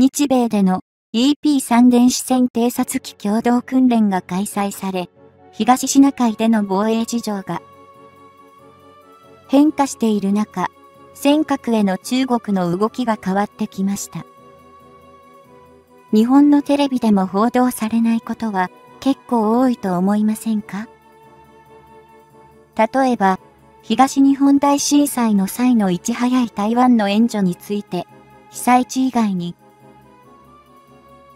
日米での EP3 電子戦偵察機共同訓練が開催され、東シナ海での防衛事情が変化している中、尖閣への中国の動きが変わってきました。日本のテレビでも報道されないことは結構多いと思いませんか？例えば、東日本大震災の際のいち早い台湾の援助について、被災地以外に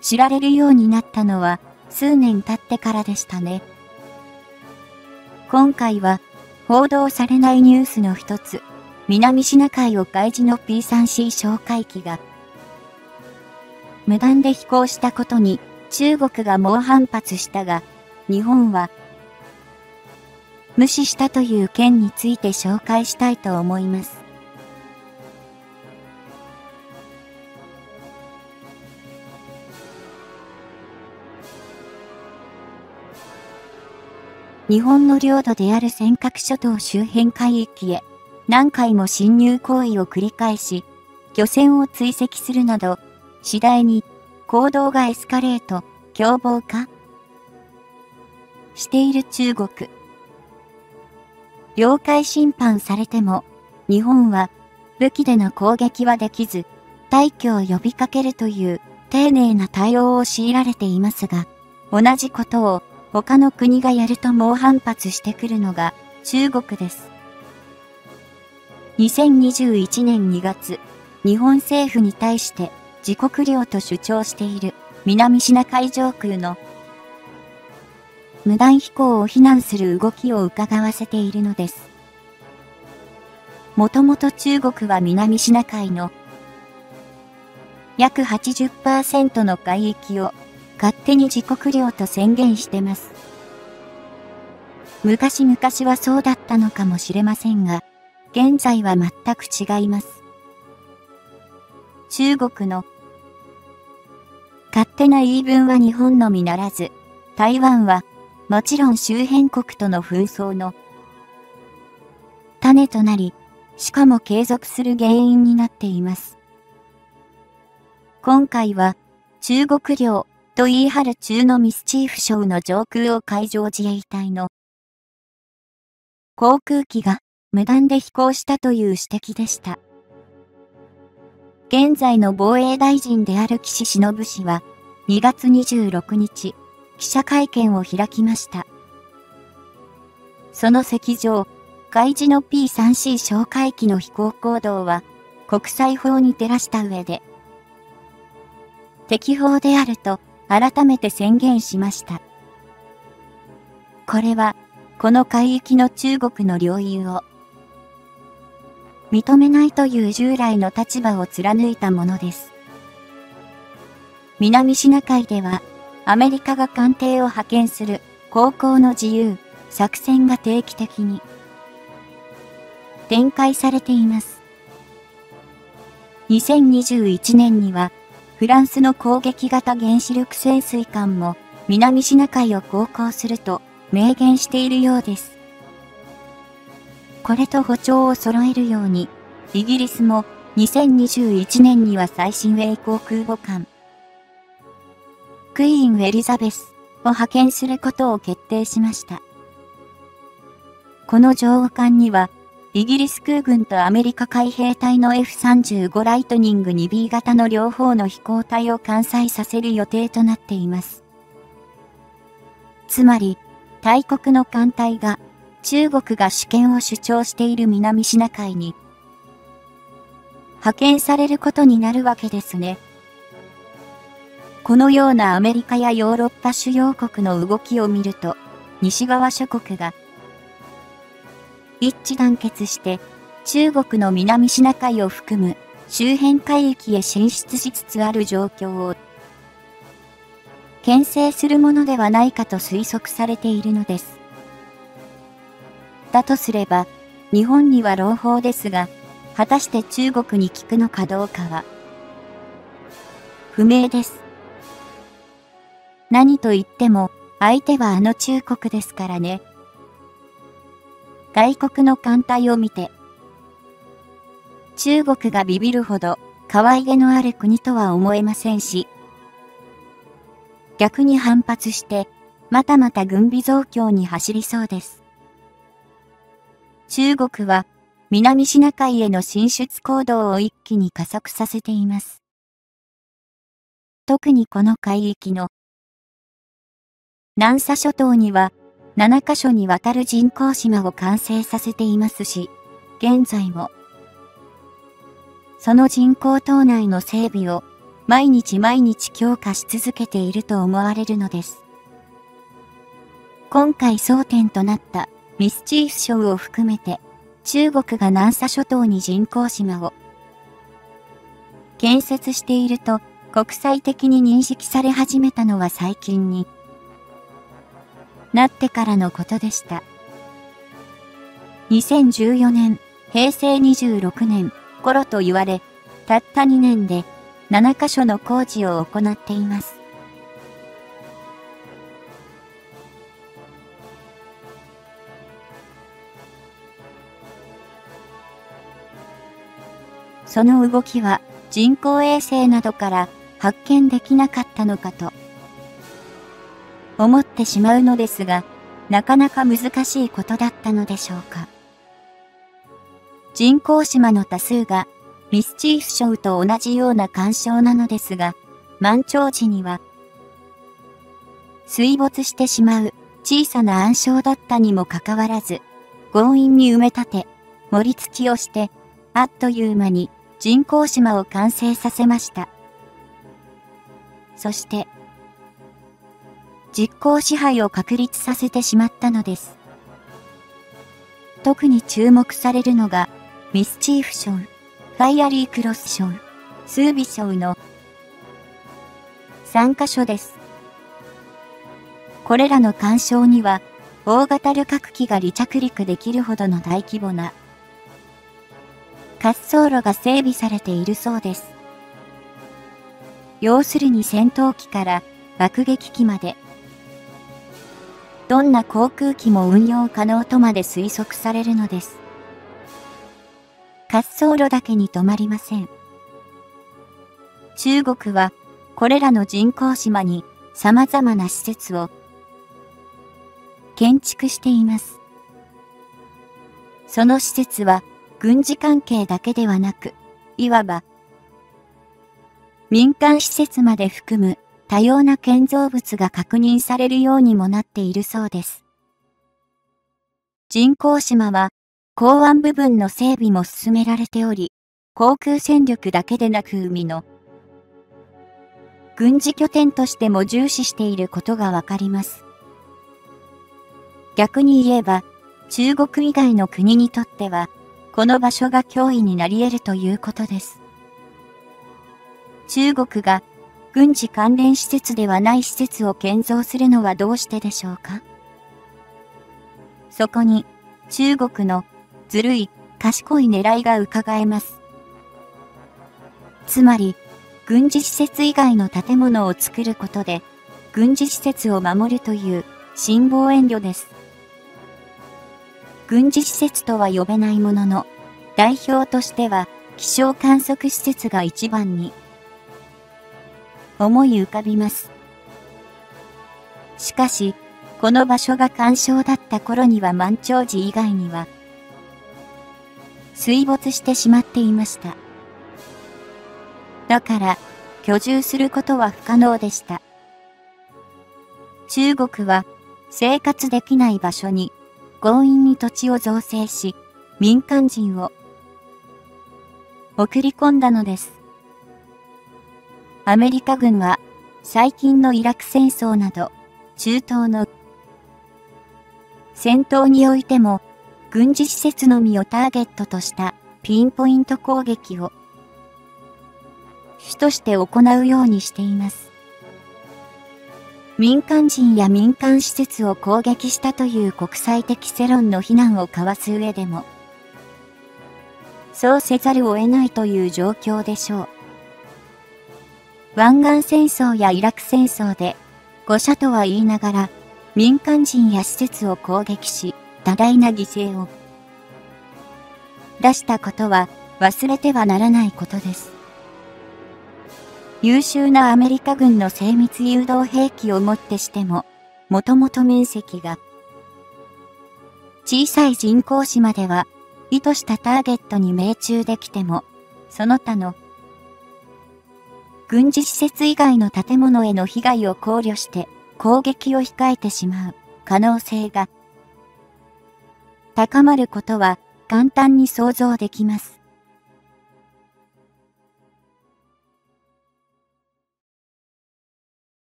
知られるようになったのは数年経ってからでしたね。今回は報道されないニュースの一つ、南シナ海を外事の P3C 哨戒機が無断で飛行したことに中国が猛反発したが、日本は無視したという件について紹介したいと思います。日本の領土である尖閣諸島周辺海域へ何回も侵入行為を繰り返し、漁船を追跡するなど、次第に行動がエスカレート、凶暴化している中国。領海侵犯されても、日本は武器での攻撃はできず、退去を呼びかけるという丁寧な対応を強いられていますが、同じことを他の国がやると猛反発してくるのが中国です。2021年2月、日本政府に対して自国領と主張している南シナ海上空の無断飛行を非難する動きを伺わせているのです。もともと中国は南シナ海の約80%の海域を勝手に自国領と宣言してます。昔々はそうだったのかもしれませんが、現在は全く違います。中国の勝手な言い分は日本のみならず、台湾はもちろん周辺国との紛争の種となり、しかも継続する原因になっています。今回は中国領と言い張る中のミスチーフ省の上空を海上自衛隊の航空機が無断で飛行したという指摘でした。現在の防衛大臣である岸忍氏は、2月26日、記者会見を開きました。その席上、外事の P3C 哨戒機の飛行行動は、国際法に照らした上で、適法であると改めて宣言しました。これは、この海域の中国の領有を認めないという従来の立場を貫いたものです。南シナ海では、アメリカが艦艇を派遣する航行の自由、作戦が定期的に展開されています。2021年には、フランスの攻撃型原子力潜水艦も南シナ海を航行すると明言しているようです。これと歩調を揃えるように、イギリスも2021年には最新鋭航空母艦、クイーン・エリザベスを派遣することを決定しました。この上艦には、イギリス空軍とアメリカ海兵隊の F35 ライトニング 2B 型の両方の飛行体を艦載させる予定となっています。つまり、大国の艦隊が中国が主権を主張している南シナ海に派遣されることになるわけですね。このようなアメリカやヨーロッパ主要国の動きを見ると、西側諸国が一致団結して中国の南シナ海を含む周辺海域へ進出しつつある状況を牽制するものではないかと推測されているのです。だとすれば、日本には朗報ですが、果たして中国に効くのかどうかは、不明です。何と言っても、相手はあの中国ですからね。外国の艦隊を見て、中国がビビるほど可愛げのある国とは思えませんし、逆に反発して、またまた軍備増強に走りそうです。中国は、南シナ海への進出行動を一気に加速させています。特にこの海域の南沙諸島には7カ所にわたる人工島を完成させていますし、現在もその人工島内の整備を毎日毎日強化し続けていると思われるのです。今回争点となったミスチーフ賞を含めて中国が南沙諸島に人工島を建設していると国際的に認識され始めたのは最近になってからのことでした。2014年、平成26年頃と言われ、たった2年で7カ所の工事を行っています。その動きは人工衛星などから発見できなかったのかと思ってしまうのですが、なかなか難しいことだったのでしょうか。人工島の多数がミスチーフ礁と同じような干渉なのですが、満潮時には水没してしまう小さな暗礁だったにもかかわらず、強引に埋め立て、盛り付きをして、あっという間に人工島を完成させました。そして、実行支配を確立させてしまったのです。特に注目されるのが、ミスチーフ賞、ファイアリークロス賞、スービ賞の3カ所です。これらの干渉には、大型旅客機が離着陸できるほどの大規模な滑走路が整備されているそうです。要するに戦闘機から爆撃機まで、どんな航空機も運用可能とまで推測されるのです。滑走路だけに止まりません。中国はこれらの人工島に様々な施設を建築しています。その施設は軍事関係だけではなく、いわば、民間施設まで含む多様な建造物が確認されるようにもなっているそうです。人工島は港湾部分の整備も進められており、航空戦力だけでなく海の軍事拠点としても重視していることがわかります。逆に言えば、中国以外の国にとっては、この場所が脅威になり得るということです。中国が軍事関連施設ではない施設を建造するのはどうしてでしょうか？そこに中国のずるい、賢い狙いが伺えます。つまり、軍事施設以外の建物を作ることで、軍事施設を守るという辛抱遠慮です。軍事施設とは呼べないものの、代表としては気象観測施設が一番に思い浮かびます。しかし、この場所が干渉だった頃には満潮時以外には水没してしまっていました。だから、居住することは不可能でした。中国は生活できない場所に強引に土地を造成し、民間人を送り込んだのです。アメリカ軍は最近のイラク戦争など中東の戦闘においても軍事施設のみをターゲットとしたピンポイント攻撃を主として行うようにしています。民間人や民間施設を攻撃したという国際的世論の非難を交わす上でも、そうせざるを得ないという状況でしょう。湾岸戦争やイラク戦争で、誤射とは言いながら、民間人や施設を攻撃し、多大な犠牲を出したことは忘れてはならないことです。優秀なアメリカ軍の精密誘導兵器をもってしても、もともと面積が小さい人工島では、意図したターゲットに命中できても、その他の軍事施設以外の建物への被害を考慮して攻撃を控えてしまう。可能性が。高まることは簡単に想像できます。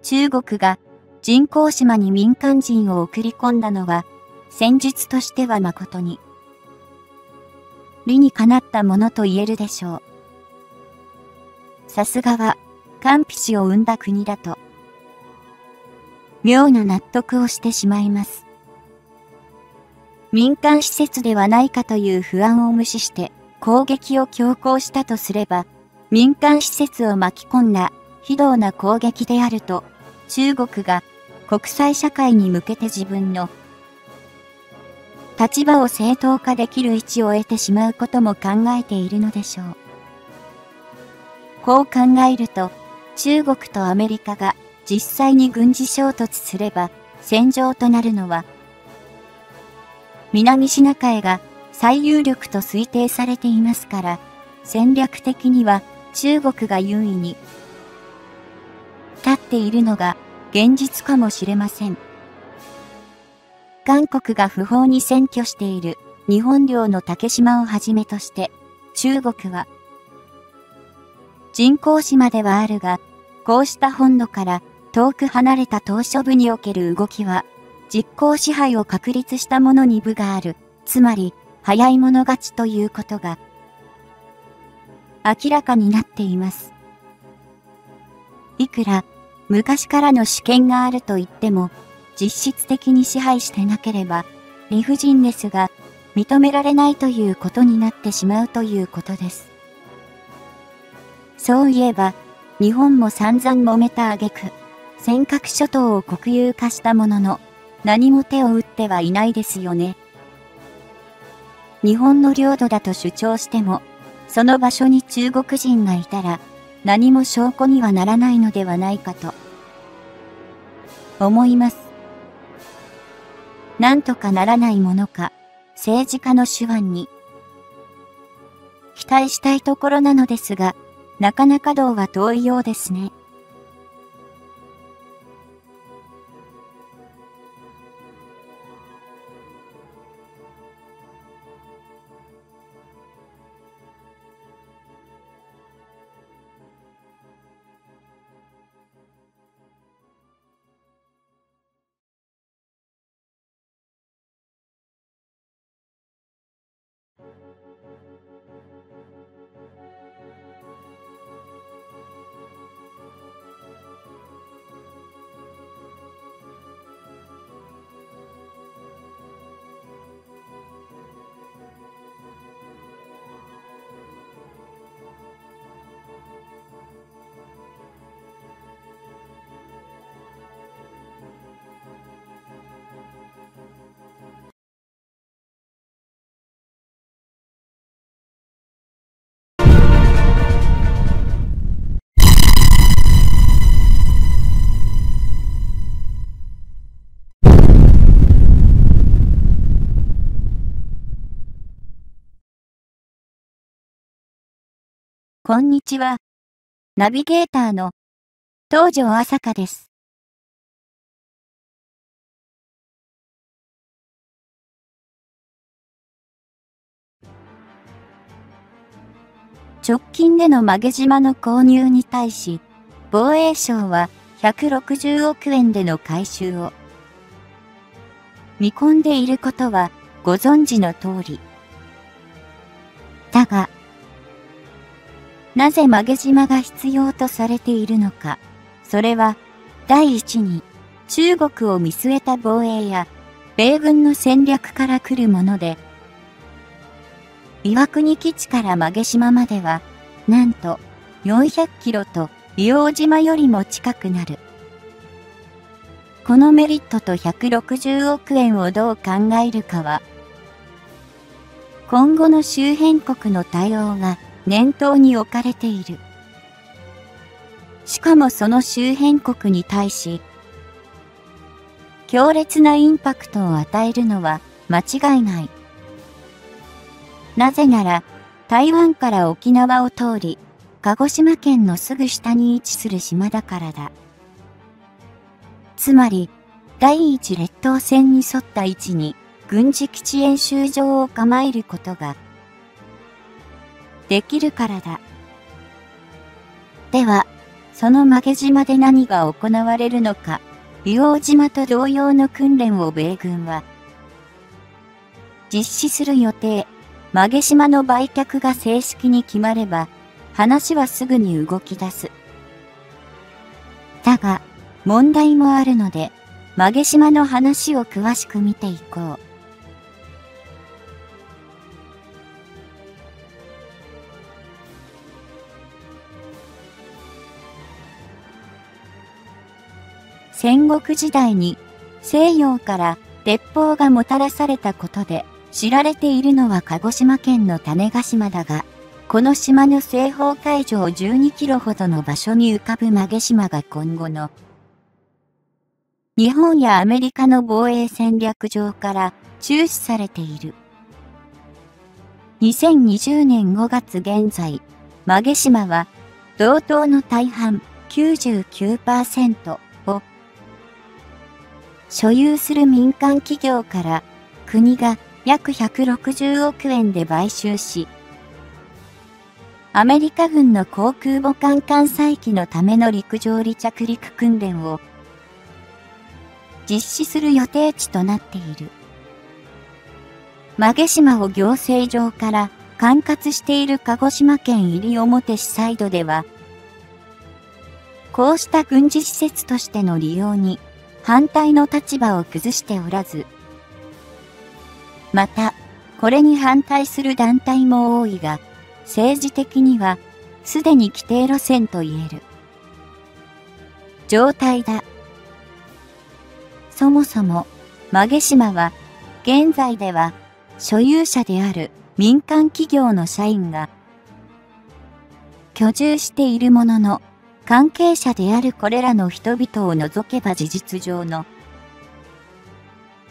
中国が人工島に民間人を送り込んだのは戦術としては誠に。理にかなったものと言えるでしょう。さすがは、カンピ氏を生んだ国だと、妙な納得をしてしまいます。民間施設ではないかという不安を無視して攻撃を強行したとすれば、民間施設を巻き込んだ非道な攻撃であると、中国が国際社会に向けて自分の立場を正当化できる位置を得てしまうことも考えているのでしょう。こう考えると、中国とアメリカが実際に軍事衝突すれば戦場となるのは、南シナ海が最有力と推定されていますから、戦略的には中国が優位に立っているのが現実かもしれません。韓国が不法に占拠している日本領の竹島をはじめとして、中国は、人工島ではあるが、こうした本土から遠く離れた島嶼部における動きは、実効支配を確立したものに部がある、つまり、早い者勝ちということが、明らかになっています。いくら、昔からの主権があると言っても、実質的に支配してなければ、理不尽ですが、認められないということになってしまうということです。そういえば、日本も散々揉めた挙句、尖閣諸島を国有化したものの、何も手を打ってはいないですよね。日本の領土だと主張しても、その場所に中国人がいたら、何も証拠にはならないのではないかと、思います。なんとかならないものか、政治家の手腕に、期待したいところなのですが、なかなか道は遠いようですね。こんにちは。ナビゲーターの東條朝香です。直近での曲げ島の購入に対し、防衛省は160億円での回収を見込んでいることはご存知の通り。だが、なぜ曲げ島が必要とされているのか。それは、第一に、中国を見据えた防衛や、米軍の戦略から来るもので、岩国基地から曲げ島までは、なんと400キロと硫黄島よりも近くなる。このメリットと160億円をどう考えるかは、今後の周辺国の対応が念頭に置かれている。しかもその周辺国に対し、強烈なインパクトを与えるのは間違いない。なぜなら、台湾から沖縄を通り、鹿児島県のすぐ下に位置する島だからだ。つまり、第一列島線に沿った位置に軍事基地演習場を構えることができるからだ。では、その曲げ島で何が行われるのか、硫黄島と同様の訓練を米軍は実施する予定。曲げ島の売却が正式に決まれば、話はすぐに動き出す。だが、問題もあるので、曲げ島の話を詳しく見ていこう。戦国時代に西洋から鉄砲がもたらされたことで知られているのは鹿児島県の種子島だが、この島の西方海上12キロほどの場所に浮かぶ曲げ島が今後の日本やアメリカの防衛戦略上から注視されている。2020年5月現在、曲げ島は同等の大半99%所有する民間企業から国が約160億円で買収し、アメリカ軍の航空母艦艦載機のための陸上離着陸訓練を実施する予定地となっている。曲島を行政上から管轄している鹿児島県西表市サイドでは、こうした軍事施設としての利用に反対の立場を崩しておらず、また、これに反対する団体も多いが、政治的には、すでに規定路線と言える。状態だ。そもそも、曲げ島は、現在では、所有者である民間企業の社員が、居住しているものの、関係者であるこれらの人々を除けば事実上の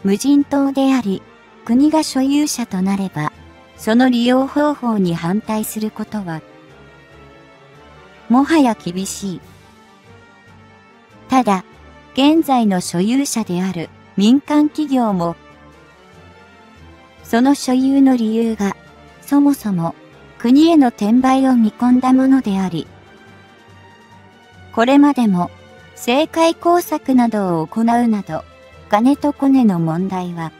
無人島であり、国が所有者となれば、その利用方法に反対することは、もはや厳しい。ただ、現在の所有者である民間企業も、その所有の理由が、そもそも国への転売を見込んだものであり、これまでも政界工作などを行うなど、金とコネの問題は、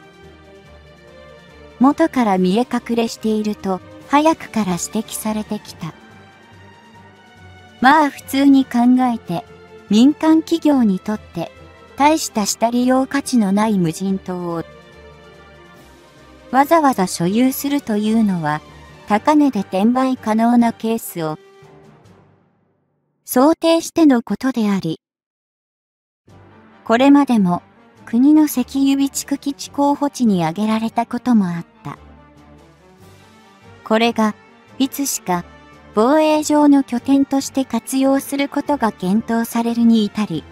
元から見え隠れしていると早くから指摘されてきた。まあ普通に考えて民間企業にとって大した下利用価値のない無人島をわざわざ所有するというのは高値で転売可能なケースを想定してのことであり、これまでも国の石油備蓄基地候補地に挙げられたこともあった。これが、いつしか、防衛上の拠点として活用することが検討されるに至り、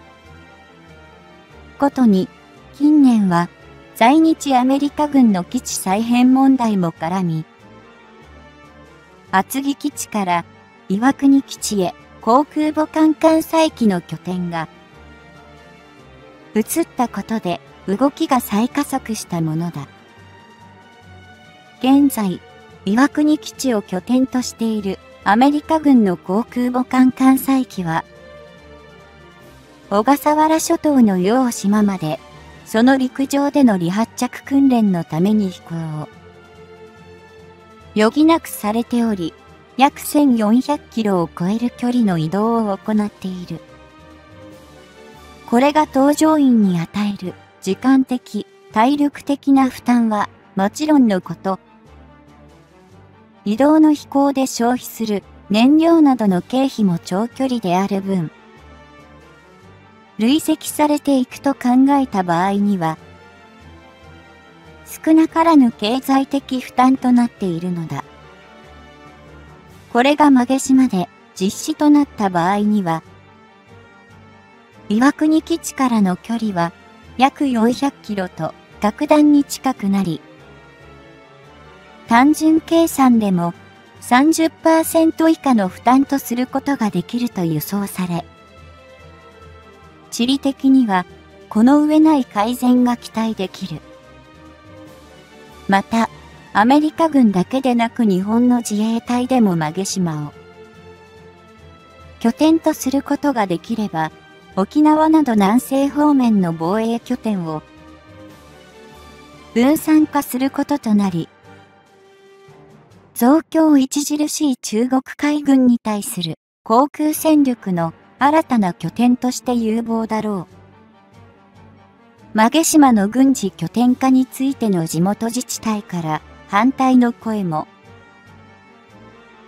ことに、近年は、在日アメリカ軍の基地再編問題も絡み、厚木基地から岩国基地へ航空母艦艦載機の拠点が移ったことで動きが再加速したものだ。現在、岩国基地を拠点としているアメリカ軍の航空母艦艦載機は、小笠原諸島の両島まで、その陸上での離発着訓練のために飛行を余儀なくされており、約1400キロを超える距離の移動を行っている。これが搭乗員に与える時間的、体力的な負担はもちろんのこと、移動の飛行で消費する燃料などの経費も長距離である分、累積されていくと考えた場合には、少なからぬ経済的負担となっているのだ。これが曲げ島で実施となった場合には、岩国基地からの距離は約400キロと格段に近くなり、単純計算でも30%以下の負担とすることができると予想され、地理的にはこの上ない改善が期待できる。また、アメリカ軍だけでなく日本の自衛隊でも曲島を拠点とすることができれば、沖縄など南西方面の防衛拠点を分散化することとなり、増強著しい中国海軍に対する航空戦力の新たな拠点として有望だろう。曲島の軍事拠点化についての地元自治体から反対の声も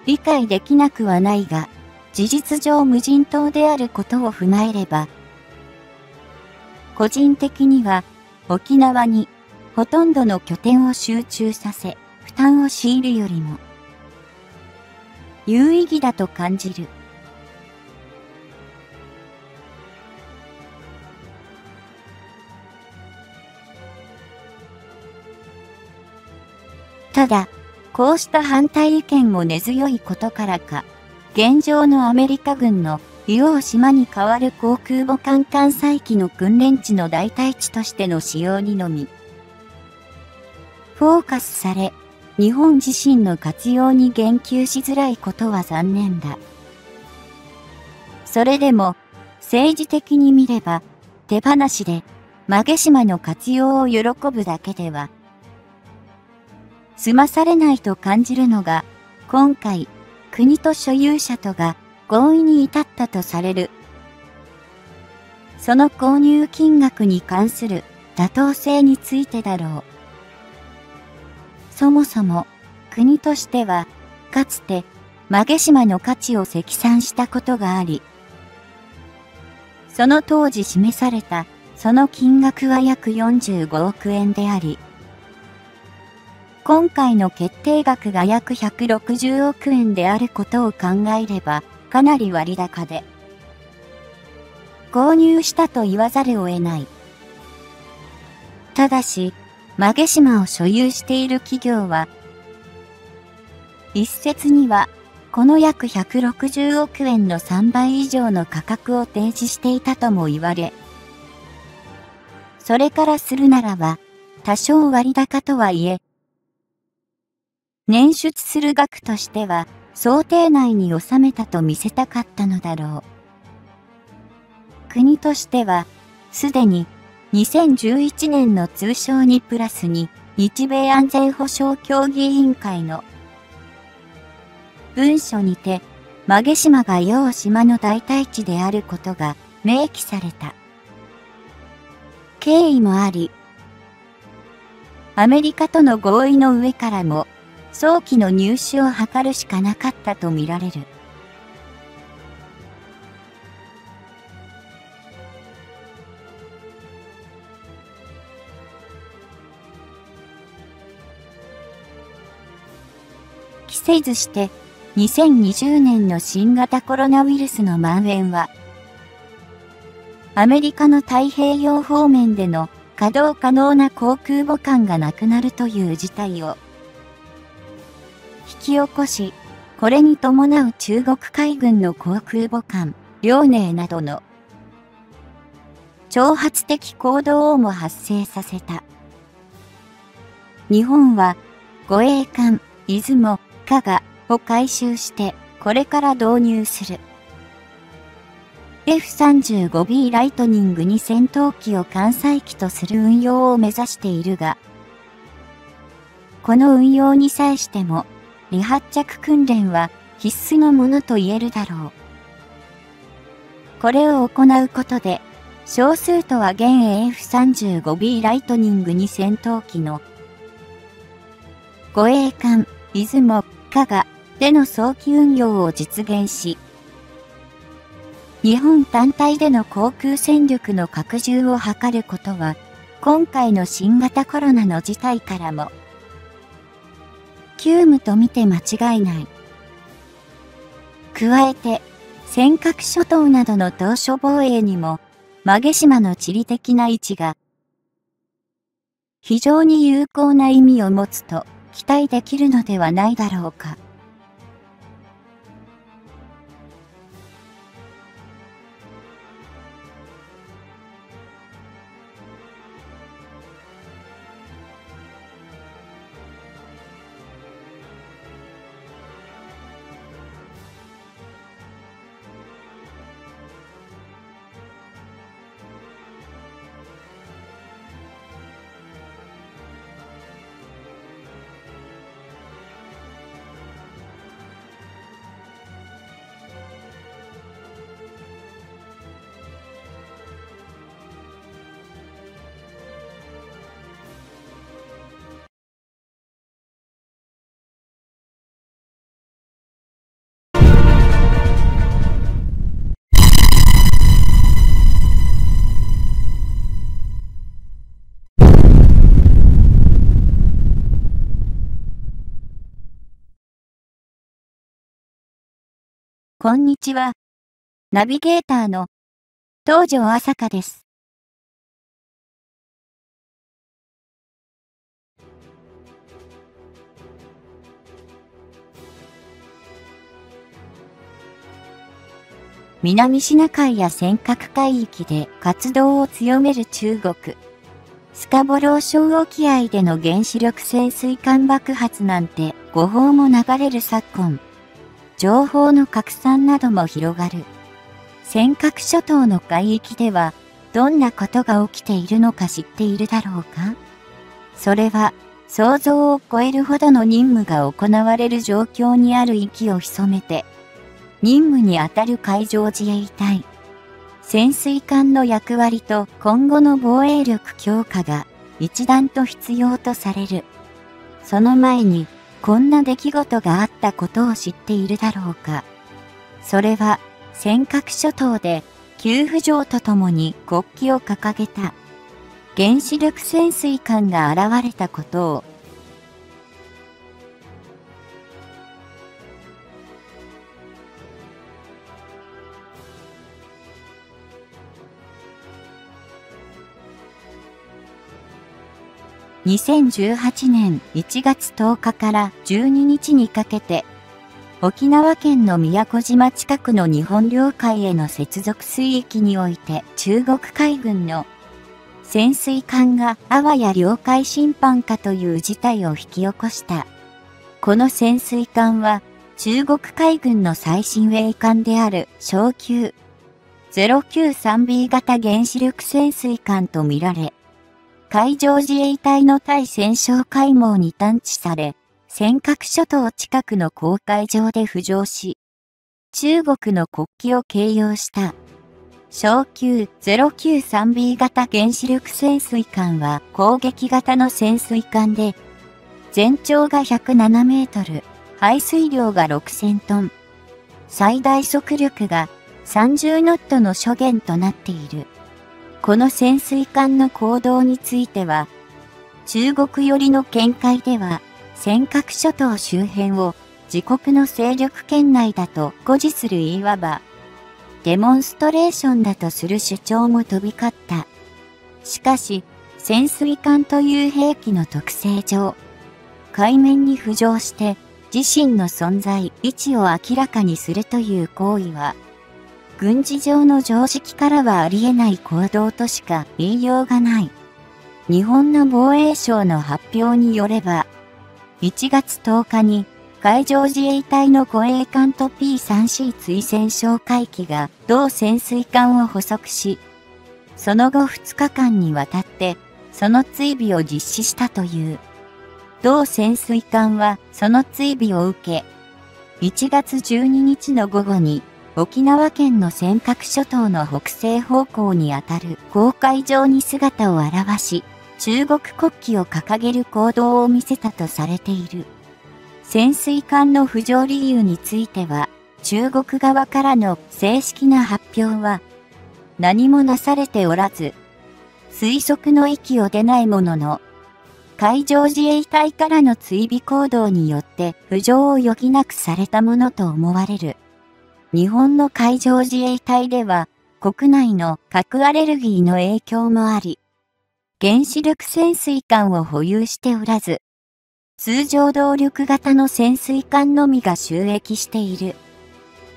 理解できなくはないが、事実上無人島であることを踏まえれば、個人的には沖縄にほとんどの拠点を集中させ、負担を強いるよりも、有意義だと感じる。ただ、こうした反対意見も根強いことからか、現状のアメリカ軍の硫黄島に代わる航空母艦艦載機の訓練地の代替地としての使用にのみ、フォーカスされ、日本自身の活用に言及しづらいことは残念だ。それでも、政治的に見れば、手放しで、曲島の活用を喜ぶだけでは、済まされないと感じるのが、今回、国と所有者とが合意に至ったとされる。その購入金額に関する妥当性についてだろう。そもそも、国としては、かつて、曲島の価値を積算したことがあり、その当時示された、その金額は約45億円であり、今回の決定額が約160億円であることを考えれば、かなり割高で、購入したと言わざるを得ない。ただし、曲島を所有している企業は、一説には、この約160億円の3倍以上の価格を提示していたとも言われ、それからするならば、多少割高とはいえ、捻出する額としては想定内に収めたと見せたかったのだろう。国としては、すでに2011年の通称にプラスに日米安全保障協議委員会の文書にて、曲島が洋島の代替地であることが明記された。経緯もあり、アメリカとの合意の上からも早期の入手を図るしかなかったとみられる。期せずして2020年の新型コロナウイルスの蔓延は、アメリカの太平洋方面での稼働可能な航空母艦がなくなるという事態をき起こし、これに伴う中国海軍の航空母艦、遼寧などの挑発的行動をも発生させた。日本は護衛艦、出雲、加賀を回収してこれから導入する。F35B ライトニングに戦闘機を艦載機とする運用を目指しているが、この運用に際しても離発着訓練は必須のものと言えるだろう。これを行うことで、少数とは現 AF35B ライトニングに戦闘機の護衛艦、出雲、加賀での早期運用を実現し、日本単体での航空戦力の拡充を図ることは今回の新型コロナの事態からも、急務と見て間違いない。加えて、尖閣諸島などの島嶼防衛にも、曲げ島の地理的な位置が、非常に有効な意味を持つと期待できるのではないだろうか。こんにちは。ナビゲーターの東條朝香です。南シナ海や尖閣海域で活動を強める中国。スカボロー小沖合での原子力潜水艦爆発なんて誤報も流れる昨今。情報の拡散なども広がる。尖閣諸島の海域では、どんなことが起きているのか知っているだろうか？それは、想像を超えるほどの任務が行われる状況にある息を潜めて、任務に当たる海上自衛隊。潜水艦の役割と今後の防衛力強化が一段と必要とされる。その前に、こんな出来事があったことを知っているだろうか。それは、尖閣諸島で、急浮上とともに国旗を掲げた、原子力潜水艦が現れたことを2018年1月10日から12日にかけて、沖縄県の宮古島近くの日本領海への接続水域において中国海軍の潜水艦があわや領海侵犯かという事態を引き起こした。この潜水艦は中国海軍の最新鋭艦である小級 093B 型原子力潜水艦とみられ、海上自衛隊の対戦勝海網に探知され、尖閣諸島近くの公海上で浮上し、中国の国旗を掲揚した。小級 093B 型原子力潜水艦は攻撃型の潜水艦で、全長が107メートル、排水量が6000トン、最大速力が30ノットの諸限となっている。この潜水艦の行動については、中国寄りの見解では、尖閣諸島周辺を自国の勢力圏内だと誇示するいわば、デモンストレーションだとする主張も飛び交った。しかし、潜水艦という兵器の特性上、海面に浮上して自身の存在、位置を明らかにするという行為は、軍事上の常識からはありえない行動としか言いようがない。日本の防衛省の発表によれば、1月10日に海上自衛隊の護衛艦と P3C 追戦哨戒機が同潜水艦を捕捉し、その後2日間にわたってその追尾を実施したという。同潜水艦はその追尾を受け、1月12日の午後に沖縄県の尖閣諸島の北西方向にあたる公海上に姿を現し、中国国旗を掲げる行動を見せたとされている。潜水艦の浮上理由については、中国側からの正式な発表は何もなされておらず、推測の域を出ないものの、海上自衛隊からの追尾行動によって浮上を余儀なくされたものと思われる。日本の海上自衛隊では国内の核アレルギーの影響もあり、原子力潜水艦を保有しておらず、通常動力型の潜水艦のみが収益している。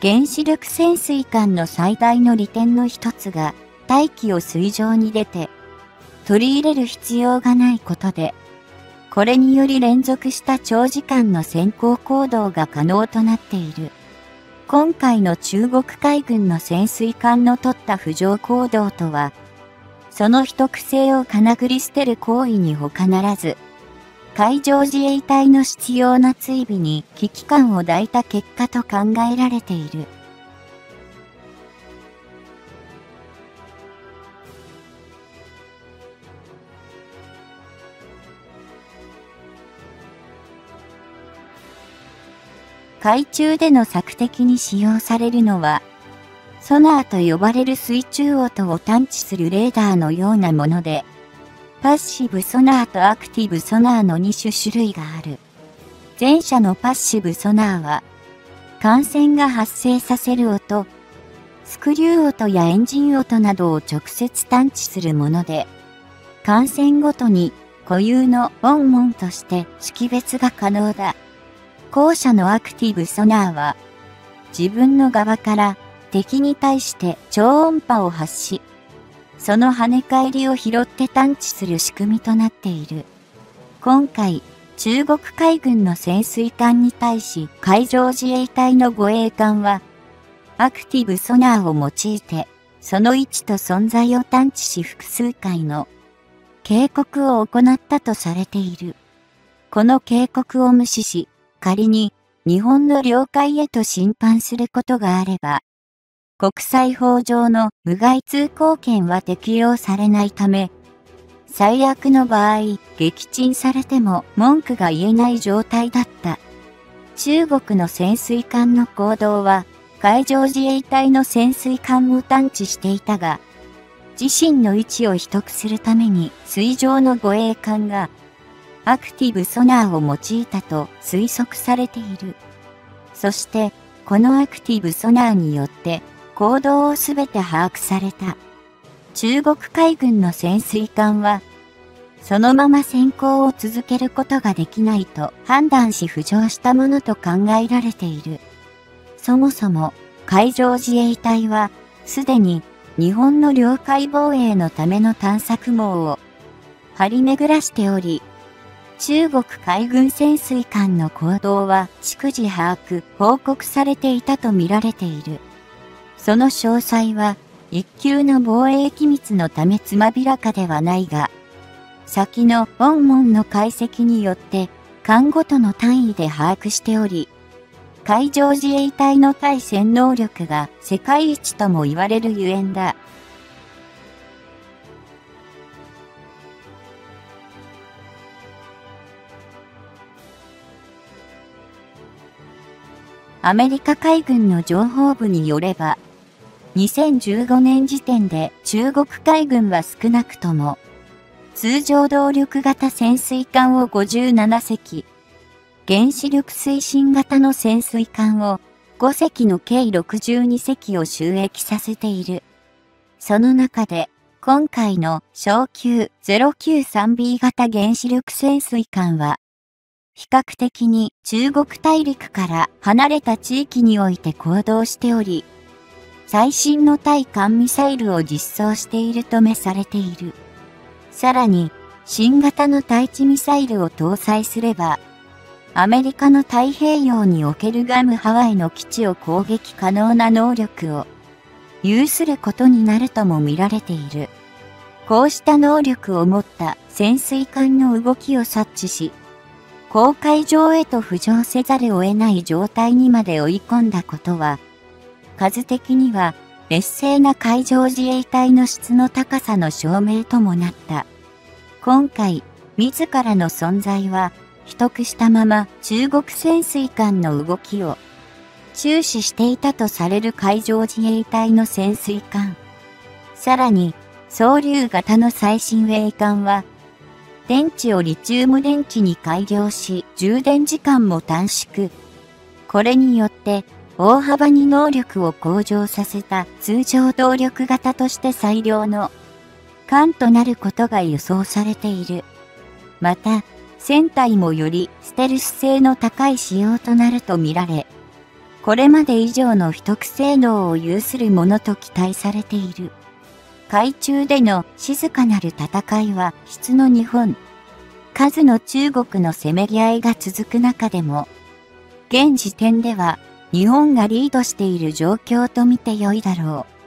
原子力潜水艦の最大の利点の一つが、大気を水上に出て、取り入れる必要がないことで、これにより連続した長時間の先行行動が可能となっている。今回の中国海軍の潜水艦の取った浮上行動とは、その秘匿性をかなぐり捨てる行為に他ならず、海上自衛隊の必要な追尾に危機感を抱いた結果と考えられている。海中での索敵に使用されるのは、ソナーと呼ばれる水中音を探知するレーダーのようなもので、パッシブソナーとアクティブソナーの2種種類がある。前者のパッシブソナーは、感染が発生させる音、スクリュー音やエンジン音などを直接探知するもので、感染ごとに固有のボンモンとして識別が可能だ。後者のアクティブソナーは、自分の側から敵に対して超音波を発し、その跳ね返りを拾って探知する仕組みとなっている。今回、中国海軍の潜水艦に対し海上自衛隊の護衛艦は、アクティブソナーを用いて、その位置と存在を探知し複数回の警告を行ったとされている。この警告を無視し、仮に日本の領海へと侵犯することがあれば、国際法上の無害通行権は適用されないため、最悪の場合、撃沈されても文句が言えない状態だった。中国の潜水艦の行動は、海上自衛隊の潜水艦を探知していたが、自身の位置を秘匿するために水上の護衛艦がアクティブソナーを用いたと推測されている。そして、このアクティブソナーによって行動をすべて把握された。中国海軍の潜水艦は、そのまま潜航を続けることができないと判断し浮上したものと考えられている。そもそも海上自衛隊はすでに日本の領海防衛のための探索網を張り巡らしており、中国海軍潜水艦の行動は逐次把握、報告されていたとみられている。その詳細は、一級の防衛機密のためつまびらかではないが、先の本門の解析によって、艦ごとの単位で把握しており、海上自衛隊の対戦能力が世界一とも言われるゆえんだ。アメリカ海軍の情報部によれば、2015年時点で中国海軍は少なくとも、通常動力型潜水艦を57隻、原子力推進型の潜水艦を5隻の計62隻を収益させている。その中で、今回の小級 093B 型原子力潜水艦は、比較的に中国大陸から離れた地域において行動しており、最新の対艦ミサイルを実装しているとめされている。さらに、新型の対地ミサイルを搭載すれば、アメリカの太平洋におけるガムハワイの基地を攻撃可能な能力を有することになるとも見られている。こうした能力を持った潜水艦の動きを察知し、公海上へと浮上せざるを得ない状態にまで追い込んだことは、数的には劣勢な海上自衛隊の質の高さの証明ともなった。今回、自らの存在は、秘匿したまま中国潜水艦の動きを注視していたとされる海上自衛隊の潜水艦。さらに、総流型の最新ウェイ管は、電池をリチウム電池に改良し、充電時間も短縮。これによって、大幅に能力を向上させた通常動力型として最良の艦となることが予想されている。また、船体もよりステルス性の高い仕様となるとみられ、これまで以上の秘匿性能を有するものと期待されている。海中での静かなる戦いは質の日本。数の中国のせめぎ合いが続く中でも、現時点では日本がリードしている状況と見て良いだろう。